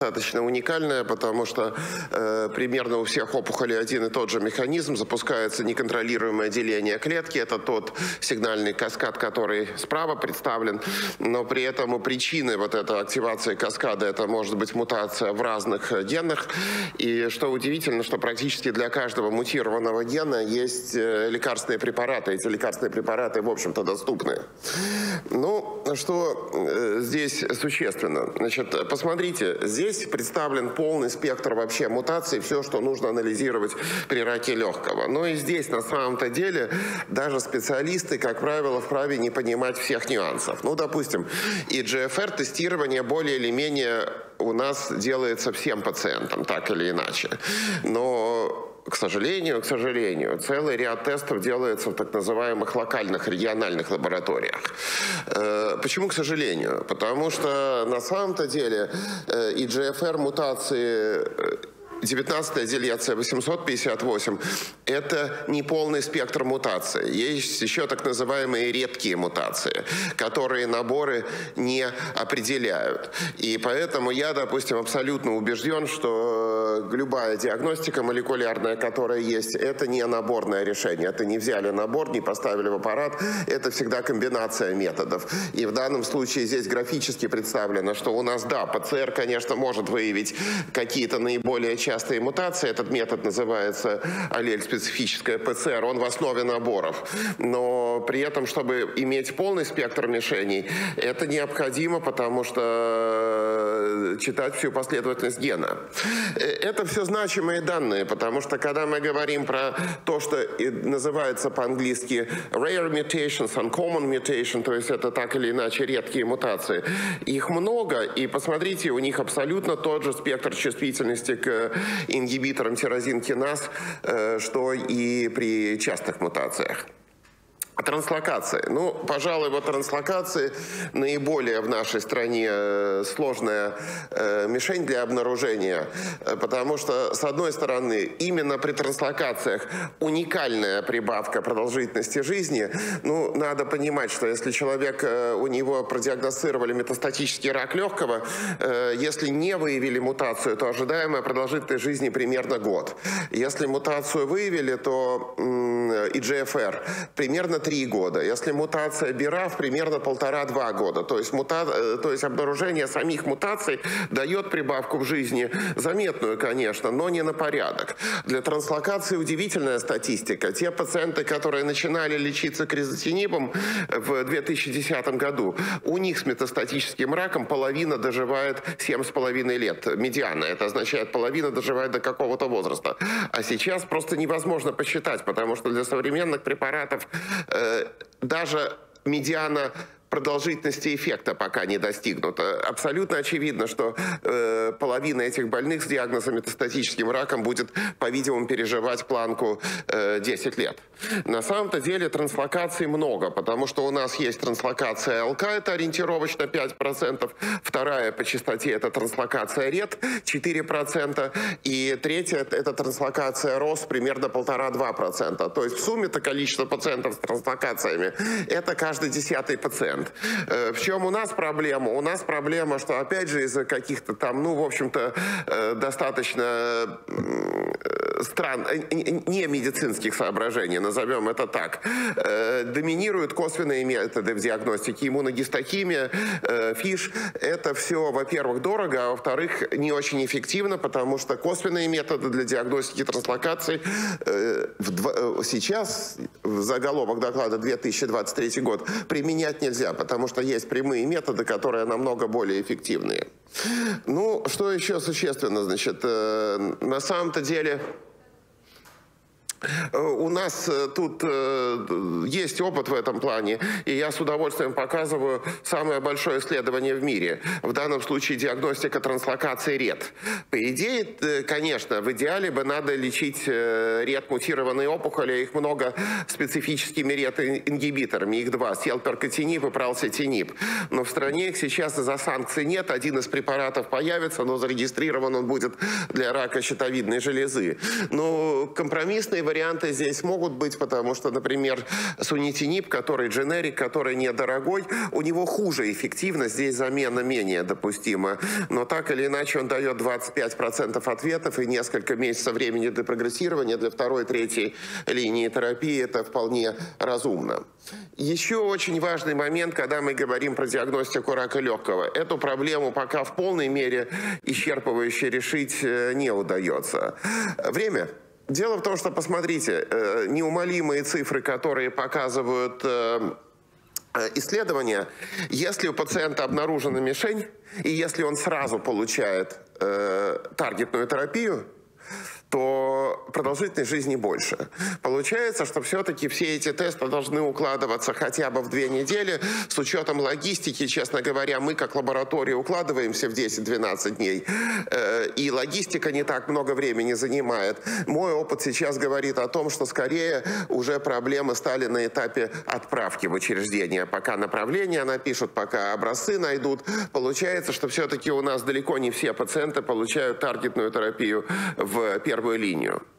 достаточно уникальная, потому что э, примерно у всех опухолей один и тот же механизм. Запускается неконтролируемое деление клетки. Это тот сигнальный каскад, который справа представлен. Но при этом у причины вот этой активации каскада это может быть мутация в разных генах. И что удивительно, что практически для каждого мутированного гена есть э, лекарственные препараты. Эти лекарственные препараты, в общем-то, доступны. Ну, что э, здесь существенно? Значит, посмотрите, здесь Здесь представлен полный спектр вообще мутаций, все, что нужно анализировать при раке легкого. Но и здесь на самом-то деле даже специалисты, как правило, вправе не понимать всех нюансов. Ну, допустим, и GFR-тестирование более или менее у нас делается всем пациентам, так или иначе. Но к сожалению, к сожалению, целый ряд тестов делается в так называемых локальных региональных лабораториях. Э, почему к сожалению? Потому что на самом-то деле э, и GFR мутации э, 19 делеция 858 – это не полный спектр мутаций. Есть еще так называемые редкие мутации, которые наборы не определяют. И поэтому я, допустим, абсолютно убежден, что любая диагностика молекулярная, которая есть, это не наборное решение. Это не взяли набор, не поставили в аппарат. Это всегда комбинация методов. И в данном случае здесь графически представлено, что у нас, да, ПЦР, конечно, может выявить какие-то наиболее частые мутации. Этот метод называется аллель-специфическая ПЦР. Он в основе наборов. Но при этом, чтобы иметь полный спектр мишеней, это необходимо, потому что э, читать всю последовательность гена. Э, это все значимые данные, потому что когда мы говорим про то, что называется по-английски rare mutations, uncommon mutation, то есть это так или иначе редкие мутации, их много, и посмотрите, у них абсолютно тот же спектр чувствительности к ингибитором тирозин-киназ, э, что и при частых мутациях. Транслокации. Ну, пожалуй, вот транслокации наиболее в нашей стране э, сложная э, мишень для обнаружения, э, потому что, с одной стороны, именно при транслокациях уникальная прибавка продолжительности жизни. Ну, надо понимать, что если человек, у него продиагностировали метастатический рак легкого, если не выявили мутацию, то ожидаемая продолжительность жизни примерно год. Если мутацию выявили, то ИGФР примерно 3 года. Если мутация БИРАФ, примерно полтора-два года. То есть, мута... Э, то есть обнаружение самих мутаций дает прибавку в жизни, заметную, конечно, но не на порядок. Для транслокации удивительная статистика. Те пациенты, которые начинали лечиться кризотинибом в 2010 году, у них с метастатическим раком половина доживает 7,5 лет. Медиана. Это означает, половина доживает до какого-то возраста. А сейчас просто невозможно посчитать, потому что для современных препаратов. Э, даже медиана продолжительности эффекта пока не достигнута. Абсолютно очевидно, что э, половина этих больных с диагнозом метастатическим раком будет, по-видимому, переживать планку э, 10 лет. На самом-то деле транслокаций много, потому что у нас есть транслокация ЛК, это ориентировочно 5%, вторая по частоте это транслокация РЕД 4%, и третья это транслокация РОС примерно 1,5-2%. То есть в сумме это количество пациентов с транслокациями, это каждый десятый пациент момент. Э, в чем у нас проблема? У нас проблема, что опять же из-за каких-то там, ну, в общем-то, э, достаточно стран, не медицинских соображений, назовем это так, доминируют косвенные методы в диагностике. Иммуногистохимия, ФИШ, это все, во-первых, дорого, а во-вторых, не очень эффективно, потому что косвенные методы для диагностики транслокаций сейчас, в заголовок доклада 2023 год, применять нельзя нельзя, потому что есть прямые методы, которые намного более эффективные. Ну, что еще существенно, значит, э, на самом-то деле... Э, у нас э, тут э, есть опыт в этом плане, и я с удовольствием показываю самое большое исследование в мире. В данном случае диагностика транслокации РЕД. По идее, конечно, в идеале бы надо лечить РЕД мутированные опухоли, их много специфическими РЕД-ингибиторами, их два, селперкотинип и пралсетинип. Но в стране их сейчас из-за санкций нет, один из препаратов появится, но зарегистрирован он будет для рака щитовидной железы. Но компромиссный варианты здесь могут быть, потому что, например, сунитинип, который дженерик, который недорогой, у него хуже эффективность, здесь замена менее допустима. Но так или иначе он дает 25% ответов и несколько месяцев времени для прогрессирования для второй, третьей линии терапии. Это вполне разумно. Еще очень важный момент, когда мы говорим про диагностику рака легкого. Эту проблему пока в полной мере исчерпывающе решить э, не удается. Время. Дело в том, что, посмотрите, э, неумолимые цифры, которые показывают э, исследования, если у пациента обнаружена мишень, и если он сразу получает таргетную терапию, то продолжительность жизни больше. Получается, что все-таки все эти тесты должны укладываться хотя бы в две недели. С учетом логистики, честно говоря, мы как лаборатория укладываемся в 10-12 дней. Э, и логистика не так много времени занимает. Мой опыт сейчас говорит о том, что скорее уже проблемы стали на этапе отправки в учреждение. Пока направления напишут, пока образцы найдут. Получается, что все-таки у нас далеко не все пациенты получают таргетную терапию в первом Erbo e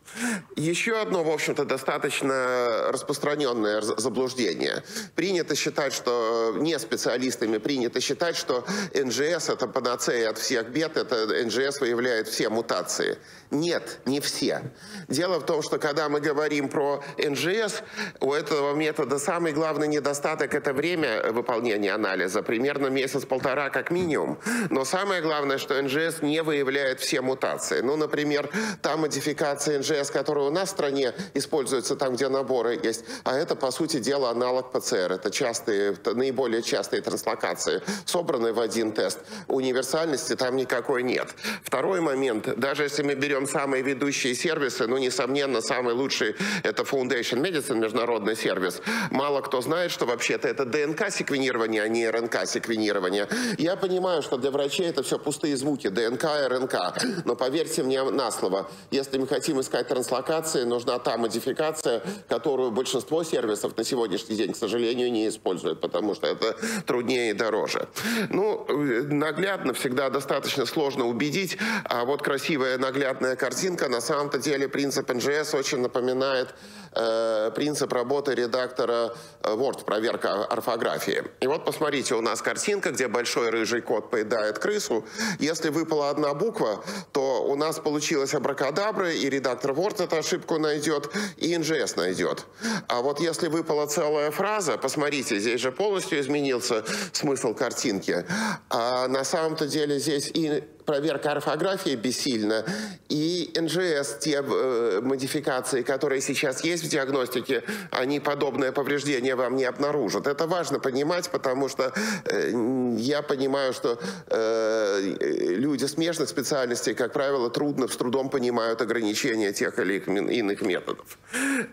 Еще одно, в общем-то, достаточно распространенное заблуждение. Принято считать, что не специалистами принято считать, что НЖС это панацея от всех бед, это НЖС выявляет все мутации. Нет, не все. Дело в том, что когда мы говорим про НЖС, у этого метода самый главный недостаток – это время выполнения анализа, примерно месяц-полтора как минимум. Но самое главное, что НЖС не выявляет все мутации. Ну, например, та модификация НЖС, которая у нас в стране используется там, где наборы есть, а это, по сути дела, аналог ПЦР. Это частые, наиболее частые транслокации, собранные в один тест. Универсальности там никакой нет. Второй момент. Даже если мы берем самые ведущие сервисы, ну, несомненно, самый лучший это Foundation Medicine, международный сервис. Мало кто знает, что вообще-то это ДНК-секвенирование, а не РНК-секвенирование. Я понимаю, что для врачей это все пустые звуки, ДНК РНК. Но поверьте мне на слово, если мы хотим искать транслокации, нужна та модификация, которую большинство сервисов на сегодняшний день, к сожалению, не используют, потому что это труднее и дороже. Ну, наглядно всегда достаточно сложно убедить, а вот красивая наглядная картинка. На самом-то деле принцип НЖС очень напоминает э, принцип работы редактора э, Word, проверка орфографии. И вот посмотрите, у нас картинка, где большой рыжий кот поедает крысу. Если выпала одна буква, то у нас получилась абракадабра, и редактор Word эту ошибку найдет, и НЖС найдет. А вот если выпала целая фраза, посмотрите, здесь же полностью изменился смысл картинки. А на самом-то деле здесь и проверка орфографии бессильна, и НЖС, те э, модификации, которые сейчас есть в диагностике, они подобное повреждение вам не обнаружат. Это важно понимать, потому что э, я понимаю, что э, люди смежных специальностей, как правило, трудно, с трудом понимают ограничения тех или иных методов.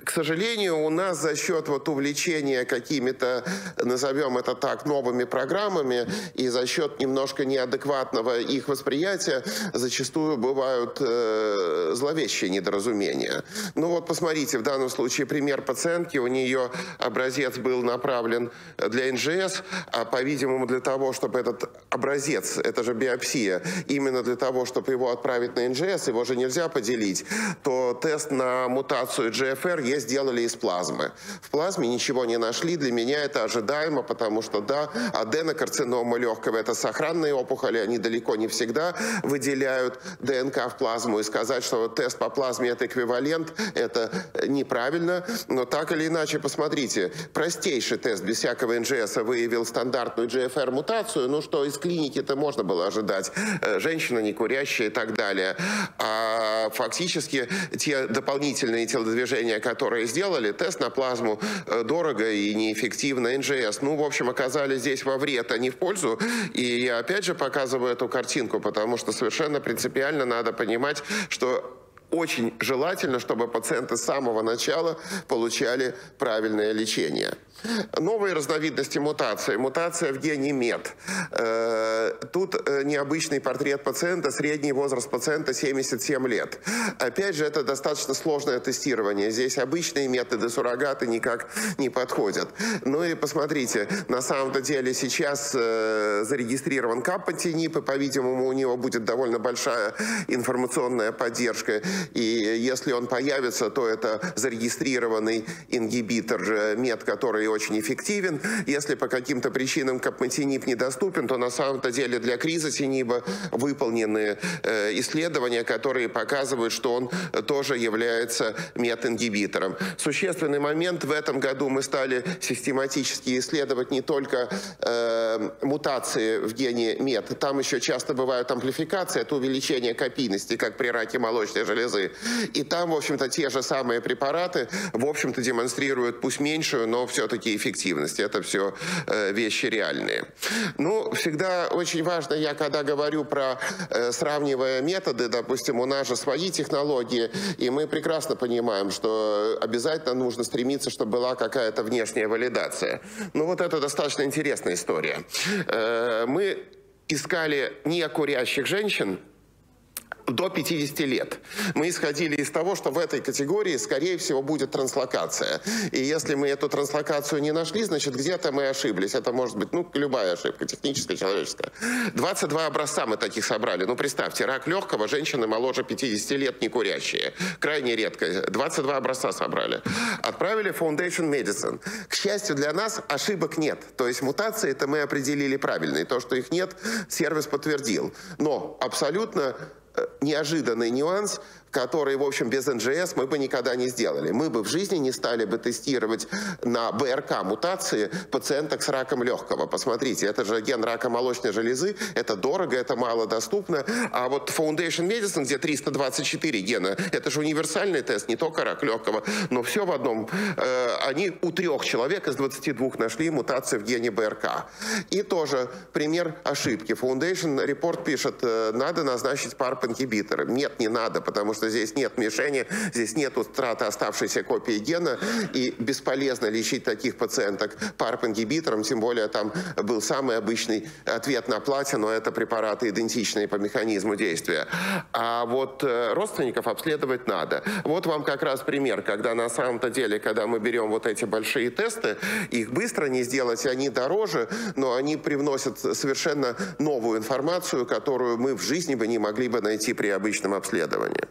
К сожалению, у нас за счет вот увлечения какими-то, назовем это так, новыми программами и за счет немножко неадекватного их восприятия, восприятия зачастую бывают э, зловещие недоразумения. Ну вот посмотрите, в данном случае пример пациентки, у нее образец был направлен для НЖС, а по-видимому для того, чтобы этот образец, это же биопсия, именно для того, чтобы его отправить на НЖС, его же нельзя поделить, то тест на мутацию GFR ей сделали из плазмы. В плазме ничего не нашли, для меня это ожидаемо, потому что да, аденокарцинома легкого это сохранные опухоли, они далеко не всегда выделяют ДНК в плазму и сказать, что тест по плазме это эквивалент, это неправильно. Но так или иначе, посмотрите, простейший тест без всякого НЖС выявил стандартную GFR-мутацию, ну что из клиники-то можно было ожидать. Э, женщина не курящая и так далее. А фактически те дополнительные телодвижения, которые сделали, тест на плазму э, дорого и неэффективно, НЖС, ну, в общем, оказались здесь во вред, а не в пользу. И я опять же показываю эту картинку, потому потому что совершенно принципиально надо понимать, что очень желательно, чтобы пациенты с самого начала получали правильное лечение. Новые разновидности мутации. Мутация в гене МЕД. Тут э, необычный портрет пациента, средний возраст пациента 77 лет. Опять же, это достаточно сложное тестирование. Здесь обычные методы суррогаты никак не подходят. Ну и посмотрите, на самом-то деле сейчас э, зарегистрирован каппатинип, и, по-видимому, у него будет довольно большая информационная поддержка. И если он появится, то это зарегистрированный ингибитор МЕД, который очень эффективен. Если по каким-то причинам капматинип недоступен, то на самом-то деле для кризотиниба выполнены э, исследования, которые показывают, что он тоже является мет-ингибитором. Существенный момент в этом году мы стали систематически исследовать не только э, мутации в гене мет, там еще часто бывают амплификации, это увеличение копийности, как при раке молочной железы. И там, в общем-то, те же самые препараты, в общем-то, демонстрируют пусть меньшую, но все-таки эффективность. Это все э, вещи реальные. Ну, всегда очень важно, я когда говорю про э, сравнивая методы, допустим, у нас же свои технологии, и мы прекрасно понимаем, что обязательно нужно стремиться, чтобы была какая-то внешняя валидация. Ну, вот это достаточно интересная история. Э, мы искали некурящих женщин, до 50 лет. Мы исходили из того, что в этой категории, скорее всего, будет транслокация. И если мы эту транслокацию не нашли, значит, где-то мы ошиблись. Это может быть, ну, любая ошибка, техническая, человеческая. 22 образца мы таких собрали. Ну, представьте, рак легкого, женщины моложе 50 лет, не курящие. Крайне редко. 22 образца собрали. Отправили Foundation Medicine. К счастью для нас, ошибок нет. То есть мутации это мы определили правильно. И то, что их нет, сервис подтвердил. Но абсолютно неожиданный нюанс который, в общем, без НЖС мы бы никогда не сделали. Мы бы в жизни не стали бы тестировать на БРК мутации пациенток с раком легкого. Посмотрите, это же ген рака молочной железы, это дорого, это мало доступно. А вот Foundation Medicine, где 324 гена, это же универсальный тест, не только рак легкого, но все в одном. Э, они у трех человек из 22 нашли мутации в гене БРК. И тоже пример ошибки. Foundation Report пишет, э, надо назначить PARP-ингибитор. Нет, не надо, потому что что здесь нет мишени, здесь нет утраты оставшейся копии гена, и бесполезно лечить таких пациенток PARP-ингибитором, тем более там был самый обычный ответ на платину, это препараты идентичные по механизму действия. А вот э, родственников обследовать надо. Вот вам как раз пример, когда на самом-то деле, когда мы берем вот эти большие тесты, их быстро не сделать, они дороже, но они привносят совершенно новую информацию, которую мы в жизни бы не могли бы найти при обычном обследовании.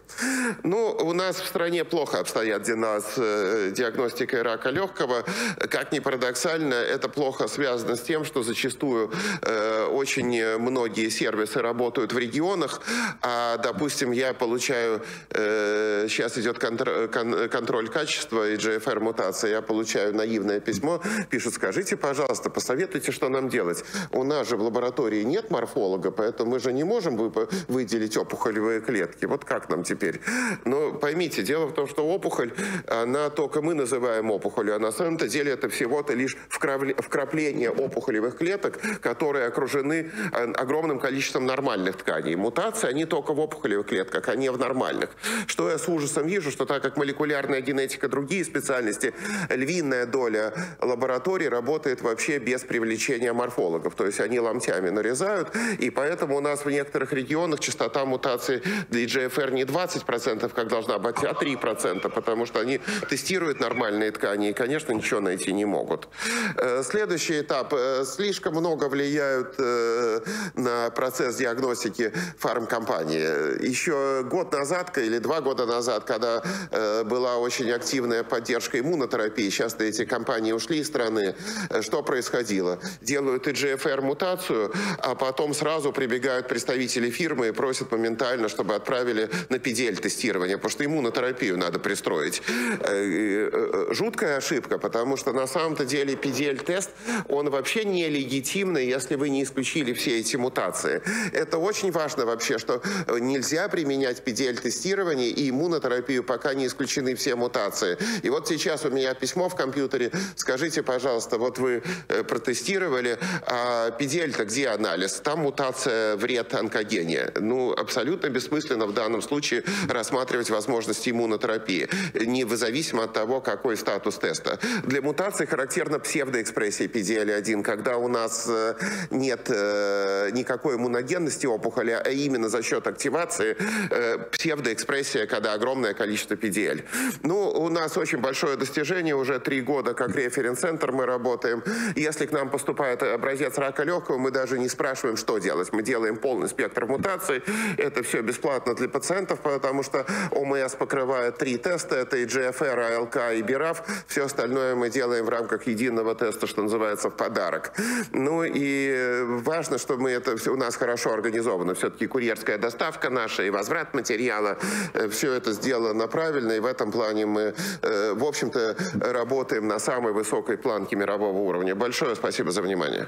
Ну, у нас в стране плохо обстоят дела с э, диагностикой рака легкого. Как ни парадоксально, это плохо связано с тем, что зачастую э, очень многие сервисы работают в регионах, а, допустим, я получаю, э, сейчас идет контр, кон, контроль качества и GFR мутация, я получаю наивное письмо, пишут, скажите, пожалуйста, посоветуйте, что нам делать. У нас же в лаборатории нет морфолога, поэтому мы же не можем выделить опухолевые клетки. Вот как нам теперь? Теперь. Но поймите, дело в том, что опухоль, она только мы называем опухолью, а на самом-то деле это всего-то лишь вкрапление опухолевых клеток, которые окружены э, огромным количеством нормальных тканей. Мутации, они только в опухолевых клетках, а не в нормальных. Что я с ужасом вижу, что так как молекулярная генетика, другие специальности, львиная доля лабораторий работает вообще без привлечения морфологов. То есть они ломтями нарезают, и поэтому у нас в некоторых регионах частота мутаций DGFR не 20, 20%, как должна быть, а 3%, потому что они тестируют нормальные ткани и, конечно, ничего найти не могут. Э, следующий этап. Э, слишком много влияют э, на процесс диагностики фармкомпании. Еще год назад или два года назад, когда была очень активная поддержка иммунотерапии, сейчас эти компании ушли из страны, что происходило? Делают EGFR-мутацию, а потом сразу прибегают представители фирмы и просят моментально, чтобы отправили на PD PDL-тестирования, потому что иммунотерапию надо пристроить. Э, э, э, жуткая ошибка, потому что на самом-то деле PDL-тест, он вообще не легитимный, если вы не исключили все эти мутации. Это очень важно вообще, что нельзя применять PDL-тестирование и иммунотерапию, пока не исключены все мутации. И вот сейчас у меня письмо в компьютере, скажите, пожалуйста, вот вы протестировали, а PDL-то где анализ? Там мутация вред онкогения. Ну, абсолютно бессмысленно в данном случае рассматривать возможности иммунотерапии, независимо от того, какой статус теста. Для мутаций характерна псевдоэкспрессия PDL1, когда у нас э, нет э, никакой иммуногенности опухоли, а именно за счет активации э, псевдоэкспрессия, когда огромное количество PDL. Ну, у нас очень большое достижение, уже три года как референс-центр мы работаем. Если к нам поступает образец рака легкого, мы даже не спрашиваем, что делать. Мы делаем полный спектр мутаций. Это все бесплатно для пациентов, потому что ОМС покрывает три теста. Это и GFR, АЛК и БИРАФ. Все остальное мы делаем в рамках единого теста, что называется, в подарок. Ну и важно, что мы это все у нас хорошо организовано. Все-таки курьерская доставка наша и возврат материала. Э, все это сделано правильно. И в этом плане мы, э, в общем-то, работаем на самой высокой планке мирового уровня. Большое спасибо за внимание.